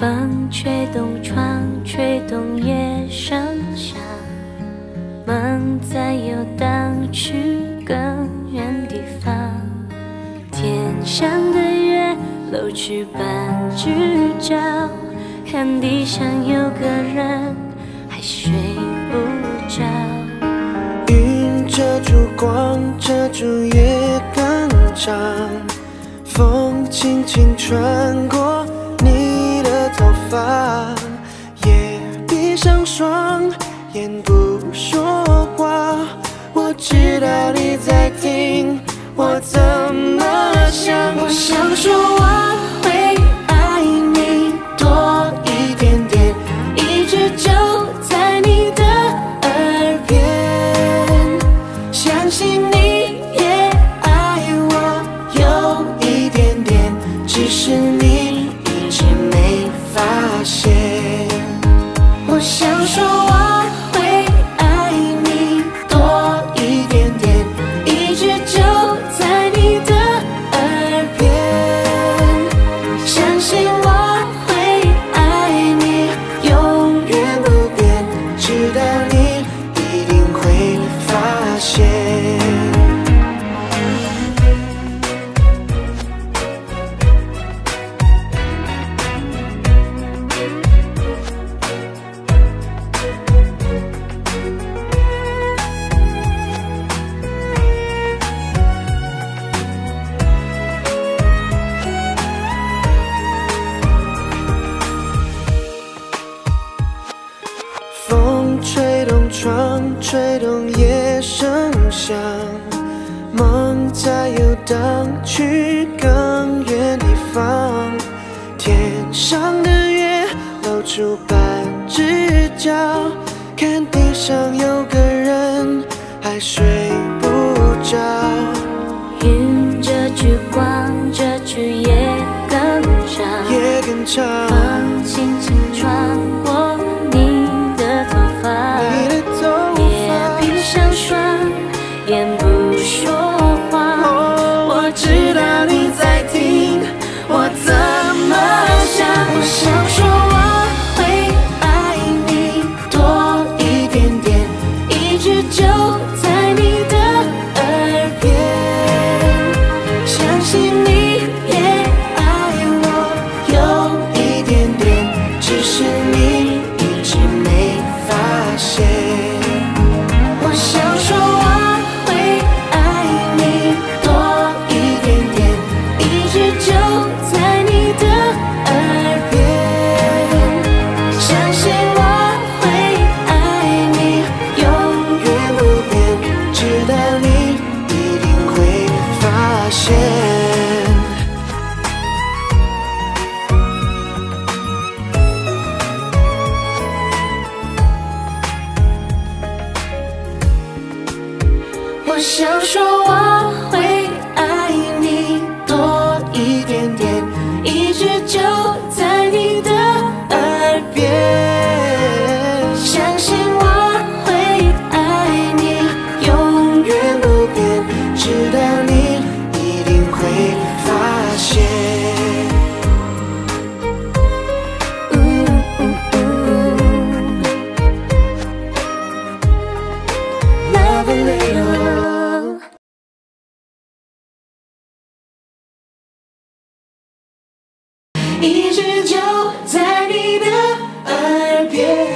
风吹动窗，吹动夜声响，梦在游荡去更远地方。天上的月露出半只角，看地上有个人还睡不着。云遮住光，遮住夜更长，风轻轻穿过怎么想，我想说我会爱你多一点点，一直就在你的耳边，相信你也爱我有一点点，只是直到声响，梦在游荡去更远地方。天上的月露出半只角，看地上有个人还睡不着。云遮住光，遮住夜更长。夜更长，知道现。我想说忘一直就在你的耳边，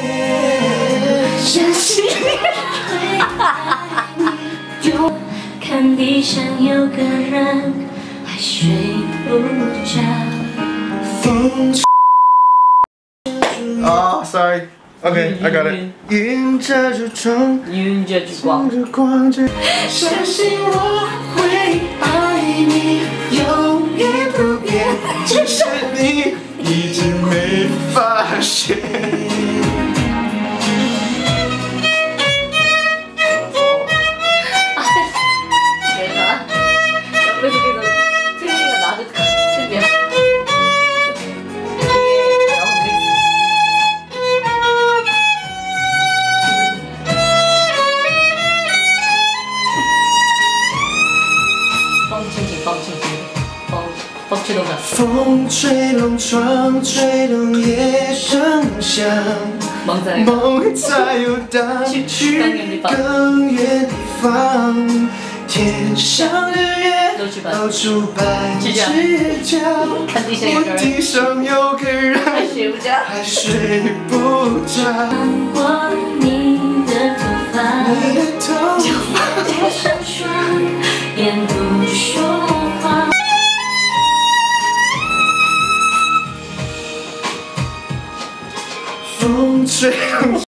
相信你有看地上有个人还睡不着。风 Oh, sorry. Okay, I got it. 云遮住窗，云遮住光相信我风吹动窗，吹动夜声响，梦在游荡去更远地方。天上的月露出半只角，我地上有个人还睡不着。吹长过你的头发。